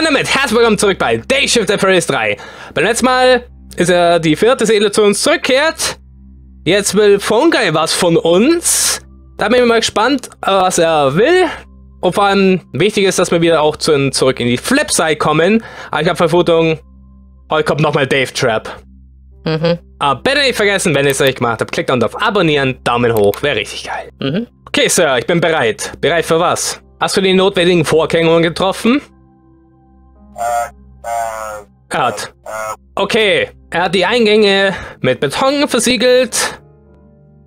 Und damit herzlich willkommen zurück bei Day Shift Paris 3. Beim letzten Mal ist ja die vierte Seele zu uns zurückkehrt. Jetzt will Fungi was von uns. Da bin ich mal gespannt, was er will. Und vor allem wichtig ist, dass wir wieder auch zu, zurück in die Flipside kommen. Aber ich habe Vermutung, heute kommt nochmal Dave Trap. Mhm. Aber bitte nicht vergessen, wenn ihr es euch gemacht habt, klickt auf Abonnieren, Daumen hoch, wäre richtig geil. Mhm. Okay, Sir, ich bin bereit. Bereit für was? Hast du die notwendigen Vorkehrungen getroffen? Er hat. Okay, er hat die Eingänge mit Beton versiegelt,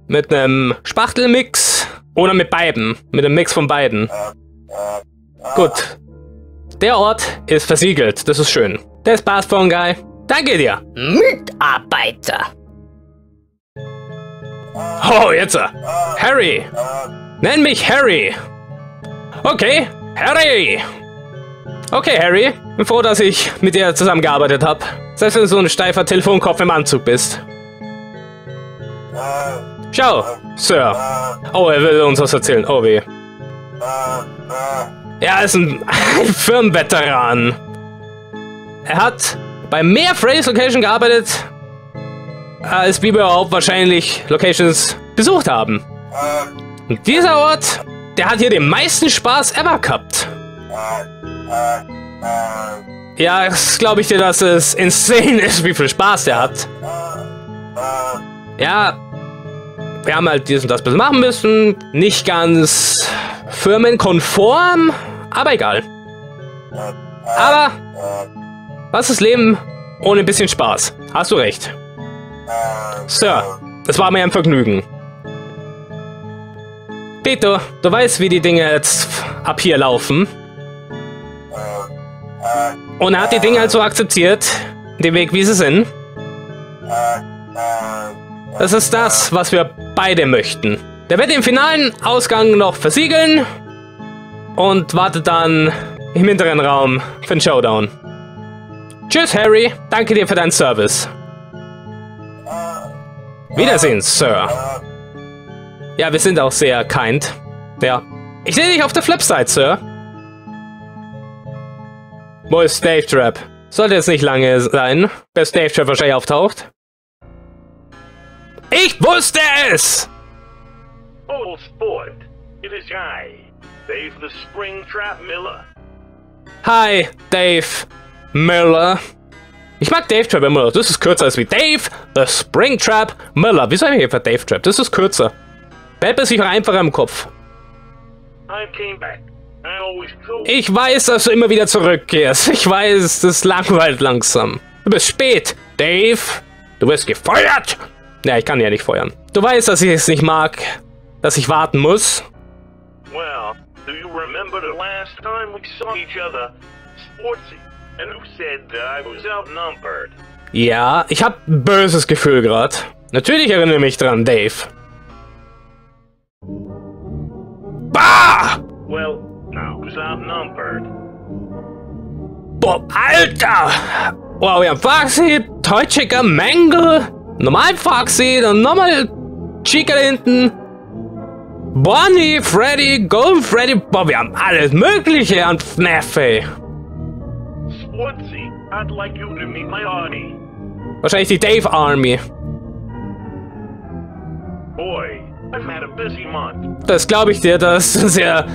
mit einem Spachtelmix oder mit beiden, mit einem Mix von beiden. Gut. Der Ort ist versiegelt, das ist schön. Ist passt von Guy. Danke dir. Mitarbeiter. Oh, jetzt. Harry. Nenn mich Harry. Okay, Harry. Okay, Harry. Bin froh, dass ich mit dir zusammengearbeitet habe. Selbst wenn du so ein steifer Telefonkopf im Anzug bist. Schau, Sir. Oh, er will uns was erzählen. Oh weh. Er ist ein, ein Firmenveteran. Er hat bei mehr Freddy's Location gearbeitet, als wir überhaupt wahrscheinlich Locations besucht haben. Und dieser Ort, der hat hier den meisten Spaß ever gehabt. Ja, das glaube ich dir, dass es insane ist, wie viel Spaß der hat. Ja, wir haben halt dies und das bisschen machen müssen. Nicht ganz firmenkonform, aber egal. Aber, was ist Leben ohne ein bisschen Spaß? Hast du recht. Sir, es war mir ein Vergnügen. Peter, du weißt, wie die Dinge jetzt ab hier laufen. Und er hat die Dinge halt so akzeptiert, den Weg, wie sie sind. Das ist das, was wir beide möchten. Der wird den finalen Ausgang noch versiegeln und wartet dann im hinteren Raum für den Showdown. Tschüss, Harry. Danke dir für deinen Service. Wiedersehen, Sir. Ja, wir sind auch sehr kind. Ja. Ich sehe dich auf der Flipside, Sir. Wo ist Dave Trap? Sollte jetzt nicht lange sein, bis Dave Trap wahrscheinlich auftaucht. Ich wusste es! Oh, Sport. It is I, Dave the Springtrap Miller. Hi, Dave Miller. Ich mag Dave Trap immer. Das ist kürzer als wie Dave the Springtrap Miller. Wieso habe ich hier Dave Trap? Das ist kürzer. Bleibt es sich einfacher im Kopf. I came back. Ich weiß, dass du immer wieder zurückkehrst. Ich weiß, das langweilt langsam. Du bist spät, Dave. Du wirst gefeuert. Ja, ich kann ja nicht feuern. Du weißt, dass ich es nicht mag, dass ich warten muss. Well, do you remember the last time we saw each other? Sportsy. And who said that I was outnumbered? Ja, ich hab ein böses Gefühl gerade. Natürlich erinnere mich dran, Dave. Bah! Well? Boah, Alter! Wow, wir haben Foxy, Toy Chica, Mangle, normal Foxy, dann nochmal Chica da hinten. Bonnie, Freddy, Golden Freddy, boah, wir haben alles Mögliche an FNAF, ey. I'd like you to meet my army. Wahrscheinlich die Dave Army. Boy, I've had a busy month. Das glaube ich dir, du einen sehr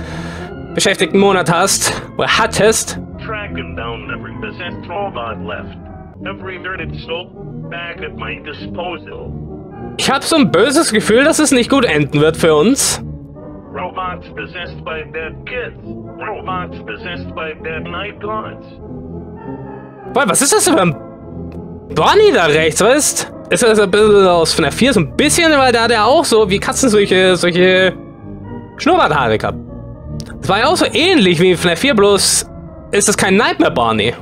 beschäftigten Monat hast. Oder hattest. Tracking down every possessed robot left. Every dirted soul back at my disposal. Ich habe so ein böses Gefühl, dass es nicht gut enden wird für uns. Robots possessed by dead kids. Robots possessed by dead night gods. Boah, was ist das für ein Bonnie da rechts, weißt? Ist das ein bisschen aus FNAF 4 so ein bisschen, weil da hat er auch so wie Katzen solche, solche Schnurrbarthaare gehabt. Das war ja auch so ähnlich wie in FNAF 4, bloß ist das kein Nightmare Bonnie.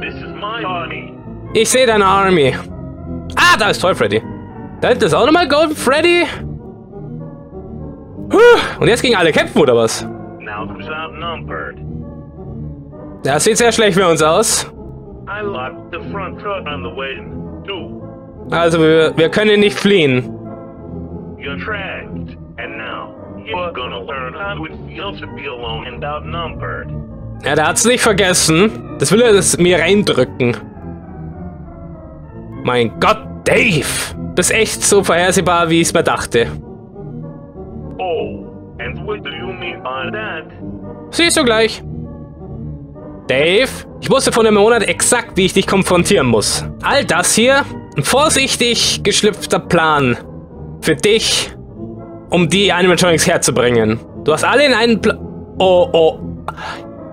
This is my army. Ich sehe deine Army. Ah, da ist Toy Freddy. Da hinten ist auch nochmal Golden Freddy. Puh, und jetzt gegen alle kämpfen, oder was? Das sieht sehr schlecht für uns aus. Also, wir, wir können nicht fliehen. You're tracked. And now, Ja, der hat's nicht vergessen. Das will er das mir reindrücken. Mein Gott, Dave! Bist echt so vorhersehbar, wie ich es mir dachte. Oh, and what do you mean by that? Siehst du gleich. Dave, ich wusste vor einem Monat exakt, wie ich dich konfrontieren muss. All das hier, ein vorsichtig geschlüpfter Plan. Für dich, um die Animatronics herzubringen. Du hast alle in einen Pla Oh, oh.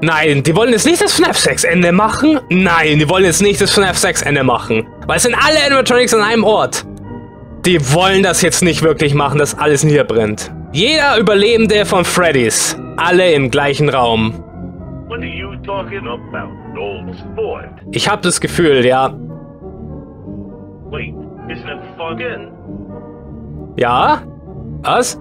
Nein, die wollen jetzt nicht das FNAF 6 Ende machen? Nein, die wollen jetzt nicht das FNAF 6 Ende machen. Weil es sind alle Animatronics an einem Ort. Die wollen das jetzt nicht wirklich machen, dass alles niederbrennt. Jeder Überlebende von Freddy's. Alle im gleichen Raum. What are you talking about, old sport? Ich habe das Gefühl, ja. Wait? Ja? Was?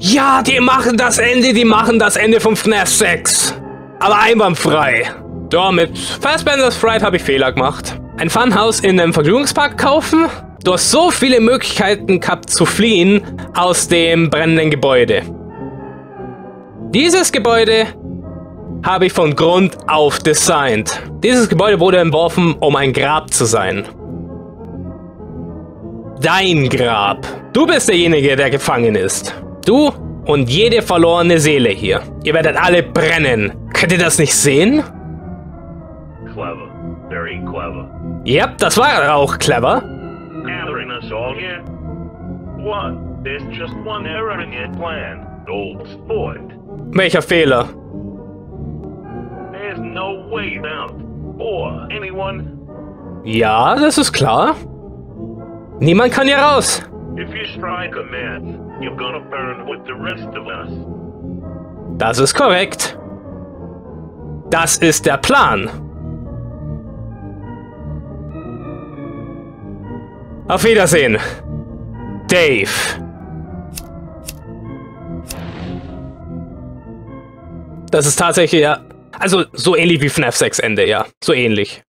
Ja, die machen das Ende, die machen das Ende von FNAF 6. Aber einwandfrei. Ja, mit Fastbenders Fright habe ich Fehler gemacht. Ein Funhouse in einem Vergnügungspark kaufen? Du hast so viele Möglichkeiten gehabt zu fliehen aus dem brennenden Gebäude. Dieses Gebäude habe ich von Grund auf designt. Dieses Gebäude wurde entworfen, um ein Grab zu sein. Dein Grab. Du bist derjenige, der gefangen ist. Du und jede verlorene Seele hier. Ihr werdet alle brennen. Könnt ihr das nicht sehen? Clever. Very clever. Yep, das war auch clever. Gathering us all here? What? There's just one error in your plan, old sport. Welcher Fehler? There's no way out. Or anyone. Ja, das ist klar. Niemand kann hier raus. Das ist korrekt. Das ist der Plan. Auf Wiedersehen. Dave. Das ist tatsächlich ja. Also so ähnlich wie FNAF 6 Ende, ja. So ähnlich.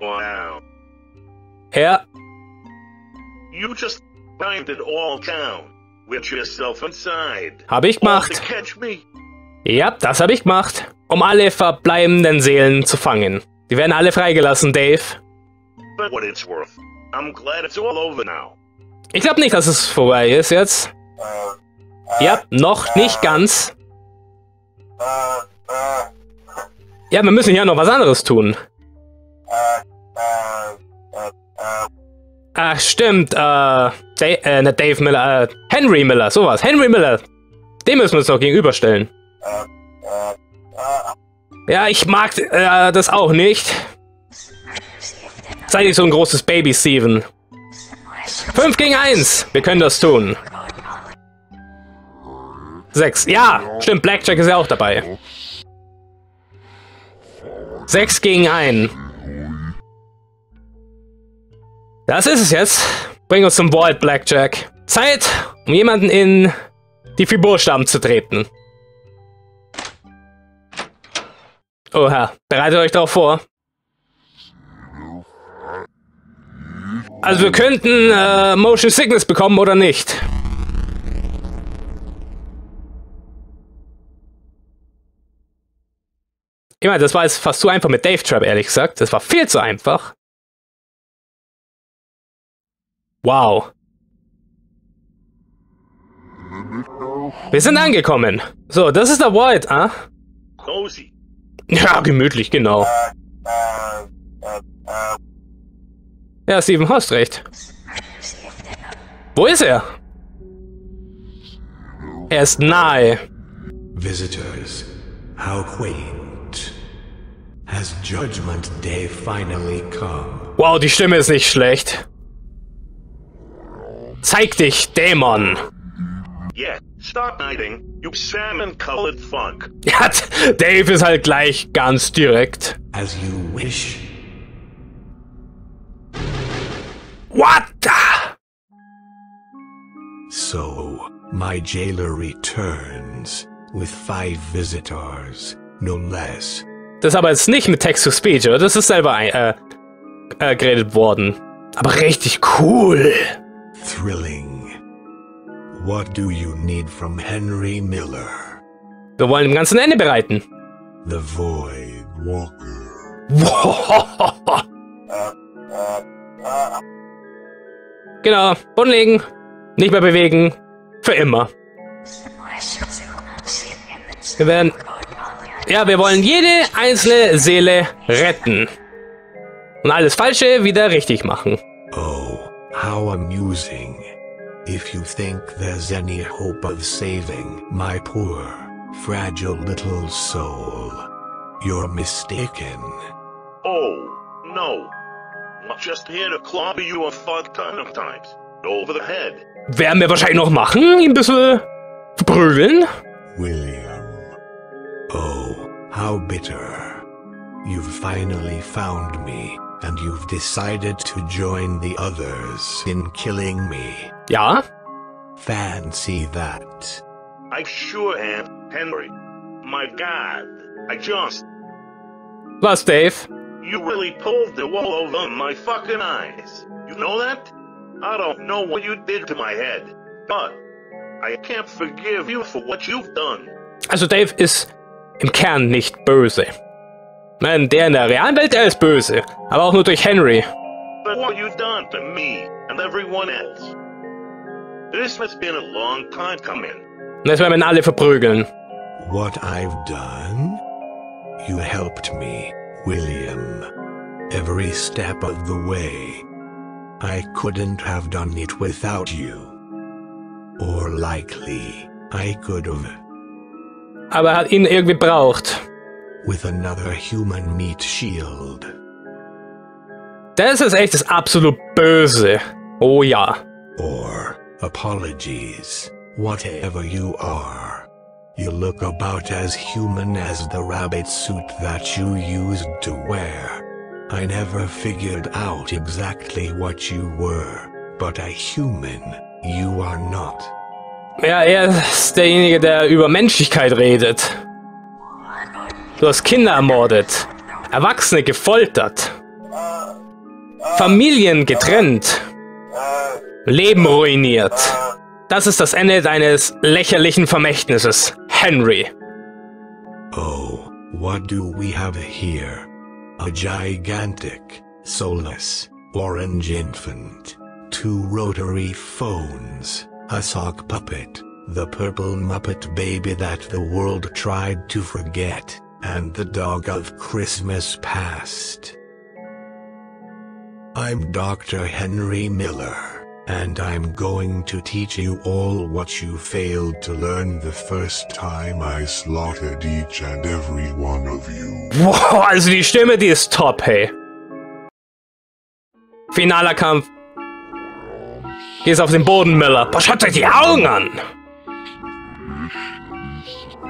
Wow. Ja, You just blinded all town with yourself inside. habe ich gemacht. Ja, das habe ich gemacht. Um alle verbleibenden Seelen zu fangen. Die werden alle freigelassen, Dave. But what it's worth. I'm glad it's all over now. Ich glaube nicht, dass es vorbei ist jetzt. Ja, noch nicht ganz. Ja, wir müssen hier noch was anderes tun. Ach, stimmt. Äh, Da äh nicht Dave Miller, äh, Henry Miller, sowas. Henry Miller. Dem müssen wir uns doch gegenüberstellen. Ja, ich mag äh, das auch nicht. Sei nicht so ein großes Baby, Steven. 5 gegen 1. Wir können das tun. 6. Ja, stimmt, Blackjack ist ja auch dabei. 6 gegen 1. Das ist es jetzt. Bring uns zum Vault, Blackjack. Zeit, um jemanden in die Figurstamm zu treten. Oha, bereitet euch darauf vor. Also wir könnten äh, Motion Sickness bekommen oder nicht. Ich meine, das war jetzt fast zu einfach mit Dave Trap, ehrlich gesagt. Das war viel zu einfach. Wow. Wir sind angekommen. So, das ist der Void, ah? Cozy. Ja, gemütlich, genau. Ja, Steven, hast recht. Wo ist er? Er ist nahe. Visitors, how quaint. Has Judgment Day finally come? Wow, die Stimme ist nicht schlecht. Zeig dich, Dämon. Yeah, stop hiding, you salmon-colored funk. Ja, Dave ist halt gleich ganz direkt. As you wish. What? the- So, my jailer returns with five visitors, no less. Das ist aber jetzt nicht mit Text-to-Speech, oder? Das ist selber ein, äh, äh, geredet worden. Aber richtig cool. Thrilling. What do you need from Henry Miller? Wir wollen dem Ganzen Ende bereiten. The Void Walker. genau, Boden nicht mehr bewegen, für immer. Wir werden, ja, wir wollen jede einzelne Seele retten. Und alles Falsche wieder richtig machen. How amusing. If you think there's any hope of saving my poor, fragile little soul, you're mistaken. Oh, no. I'm just here to clobber you a fuck ton of times. Over the head. Werden wir wahrscheinlich noch machen, ihn ein bisschen verprügeln. William. Oh, how bitter. You've finally found me, and you've decided to join the others in killing me. Yeah? Fancy that. I sure am, Henry. My god. I just. was, Dave? You really pulled the wool over my fucking eyes. You know that? I don't know what you did to my head, but I can't forgive you for what you've done. Also Dave ist im Kern nicht böse. Nein, der in der realen Welt, der ist böse. Aber auch nur durch Henry. But what you done to me and everyone else. This has been a long time coming. Und jetzt werden wir ihn alle verprügeln. What I've done? You helped me, William. Every step of the way. I couldn't have done it without you. Or likely, I could have. Aber er hat ihn irgendwie braucht. With another human meat shield. Das ist echt das absolut Böse. Oh ja. Or apologies, whatever you are. You look about as human as the rabbit suit that you used to wear. I never figured out exactly what you were, but a human you are not. Ja, er ist derjenige, der über Menschlichkeit redet. Du hast Kinder ermordet. Erwachsene gefoltert. Familien getrennt. Leben ruiniert. Das ist das Ende deines lächerlichen Vermächtnisses, Henry. Oh, what do we have here? A gigantic, soulless, orange infant. Two rotary phones. A sock puppet. The purple Muppet baby that the world tried to forget. And the dog of Christmas past. I'm Dr. Henry Miller. And I'm going to teach you all what you failed to learn the first time I slaughtered each and every one of you. Wow, also die Stimme, die ist top, hey. Finaler Kampf. Gehst auf den Boden, Miller. Boah, schaut euch die Augen an.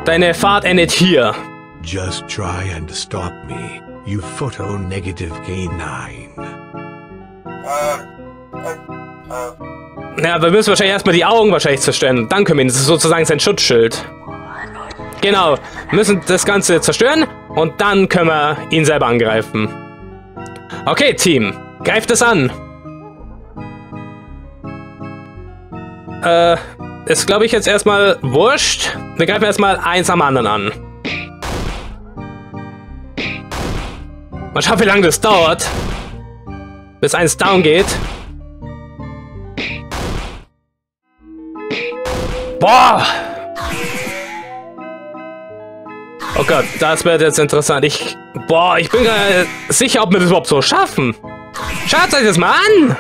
Deine Fahrt endet hier. Just try and stop me, you photo-negative canine. Ja, wir müssen wahrscheinlich erstmal die Augen wahrscheinlich zerstören. Dann können wir ihn. Das ist sozusagen sein Schutzschild. Genau. Wir müssen das Ganze zerstören und dann können wir ihn selber angreifen. Okay, Team. Greift es an. Äh, ist glaube ich jetzt erstmal wurscht. Wir greifen erstmal eins am anderen an. Mal schauen, wie lange das dauert. Bis eins down geht. Boah! Oh Gott, das wird jetzt interessant. Ich. Boah, ich bin gar sicher, ob wir das überhaupt so schaffen. Schaut euch das mal an!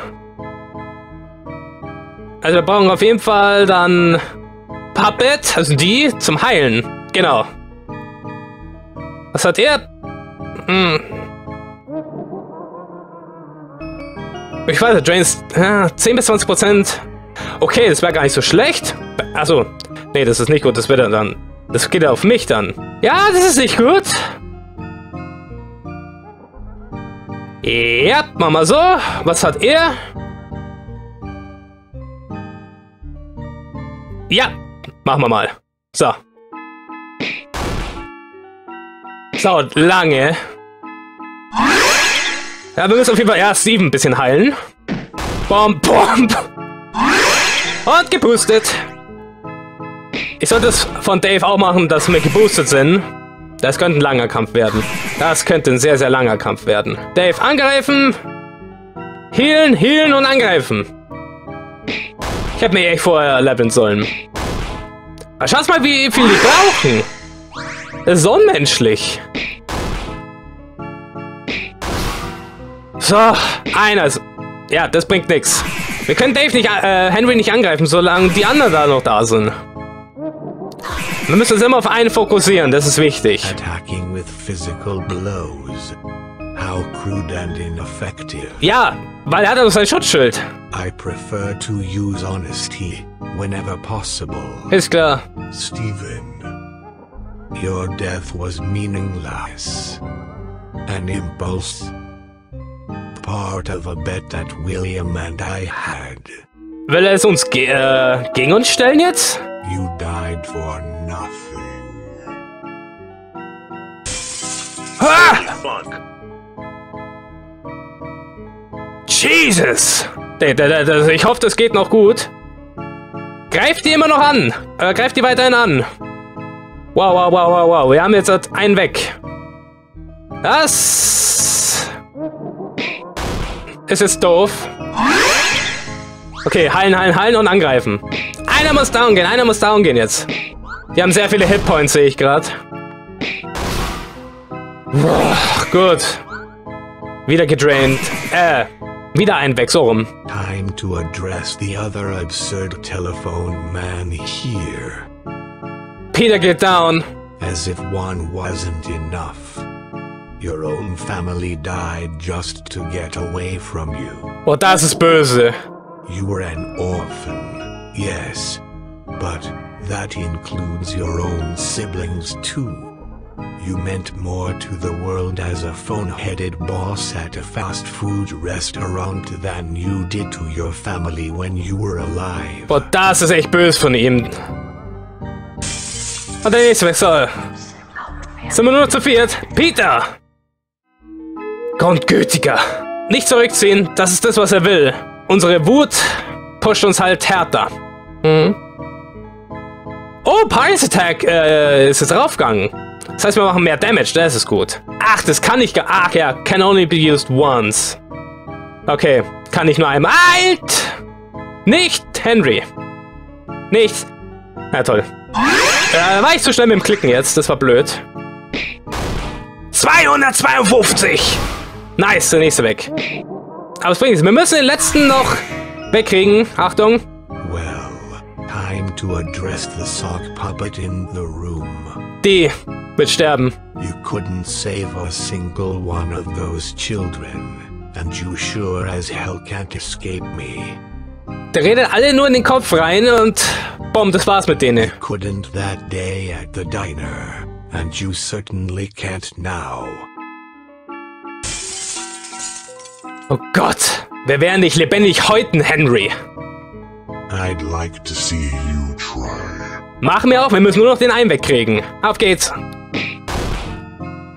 Also wir brauchen auf jeden Fall dann Puppet, also die, zum Heilen. Genau. Was hat er? Hm. Ich weiß Drains ja, 10 bis 20 Prozent. Okay, das wäre gar nicht so schlecht. Achso, nee, das ist nicht gut. Das wird dann. Das geht auf mich dann. Ja, das ist nicht gut. Ja, machen wir so. Was hat er? Ja, machen wir mal. So. Dauert lange. Ja, wir müssen auf jeden Fall erst Steven ein bisschen heilen. Bom, bom. Und gepustet. Ich sollte es von Dave auch machen, dass wir geboostet sind. Das könnte ein langer Kampf werden. Das könnte ein sehr, sehr langer Kampf werden. Dave, angreifen! Healen, healen und angreifen. Ich hätte mich echt vorher leveln sollen. Aber schau mal, wie viel die brauchen. Das ist unmenschlich. So, einer ist... Ja, das bringt nichts. Wir können Dave nicht, äh, Henry nicht angreifen, solange die anderen da noch da sind. Wir müssen uns immer auf einen fokussieren, das ist wichtig. Attacking with physical blows. How crude and ineffective. Ja, weil er hat doch sein Schutzschild. I prefer to use honesty whenever possible. Ist klar. Stephen, your death was meaningless. An impulse. Part of a bet that William and I had. Will er es uns ge äh, gegen uns stellen jetzt? You died for nothing. Ah! Jesus! Ich hoffe, das geht noch gut. Greift die immer noch an. Äh, greift die weiterhin an. Wow, wow, wow, wow, wow. Wir haben jetzt einen weg. Das ist jetzt doof. Okay, heilen, heilen, heilen und angreifen. Einer muss down gehen, einer muss down gehen jetzt. Die haben sehr viele Hitpoints, sehe ich gerade. Gut. Wieder gedraint. Äh, wieder ein weg, so rum. Time to address the other absurd telephone man here. Peter geht down. As if one wasn't enough. Your own family died just to get away from you. Das ist böse. You were an orphan, yes, but that includes your own siblings too. You meant more to the world as a phone-headed boss at a fast food restaurant than you did to your family when you were alive. Boah, das ist echt böse von ihm. Und der nächste soll. Sind wir nur noch zu viert? Peter! Grundgütiger. Nicht zurückziehen, das ist das, was er will. Unsere Wut pusht uns halt härter. Mhm. Oh, Pious Attack äh, ist jetzt raufgegangen. Das heißt, wir machen mehr Damage, das ist gut. Ach, das kann ich gar... Ach ja, can only be used once. Okay, kann ich nur einmal... Halt! Nicht, Henry. Nicht. Na toll. Äh, war ich zu schnell mit dem Klicken jetzt, das war blöd. 252! Nice, der nächste weg. Aber es bringt nichts. Wir müssen den letzten noch wegkriegen. Achtung. Well, time to address the sock puppet in the room. Die wird sterben. You couldn't save a single one of those children, and you sure as hell can't escape me. Der redet alle nur in den Kopf rein und bumm, das war's mit denen. Couldn't that day at the diner, and you certainly can't now. Oh Gott. Wir werden dich lebendig häuten, Henry. I'd like to see you try. Machen wir auch, wir müssen nur noch den einen wegkriegen. Auf geht's.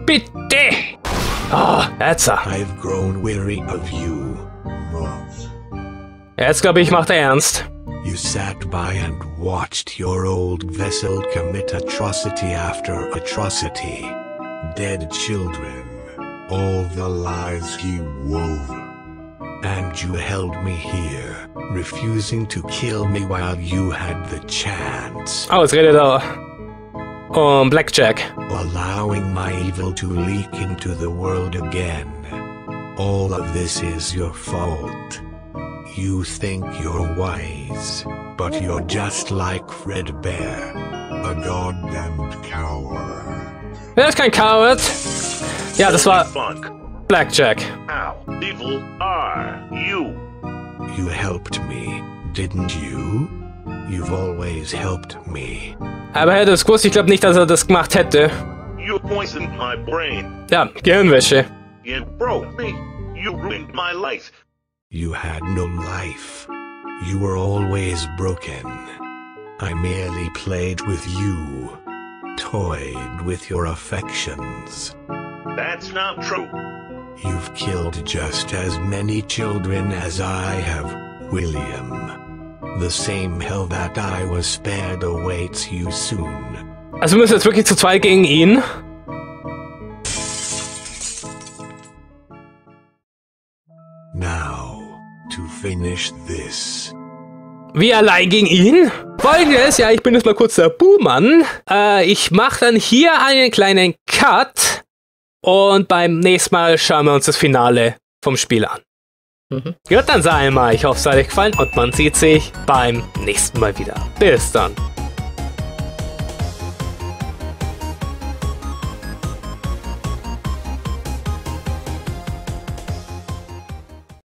Bitte. Oh, jetzt. I've grown weary of you. Jetzt glaube ich, macht er ernst. You sat by and watched your old vessel commit atrocity after atrocity. Dead children, all the lies he wove. And you held me here, refusing to kill me while you had the chance. Oh, jetzt redet er um Blackjack. allowing my evil to leak into the world again. All of this is your fault. You think you're wise, but you're just like Fred Bear, A goddamned coward. Er ist kein Coward. Ja, das war Funk. Blackjack. How evil are you? You helped me, didn't you? You've always helped me. Aber er hätte es gewusst, ich glaube nicht, dass er das gemacht hätte. You poisoned my brain. Ja, Gehirnwäsche. You broke me. You ruined my life. You had no life. You were always broken. I merely played with you, toyed with your affections. That's not true. You've killed just as many children as I have, William. The same hell that I was spared awaits you soon. Also wir müssen jetzt wirklich zu zweit gegen ihn. Now, to finish this. Wie allein gegen ihn? Folgendes, ja, ich bin jetzt mal kurz der Buhmann. Äh, ich mache dann hier einen kleinen Cut und beim nächsten Mal schauen wir uns das Finale vom Spiel an. Mhm. Gut, dann sei mal, ich hoffe, es hat euch gefallen und man sieht sich beim nächsten Mal wieder. Bis dann.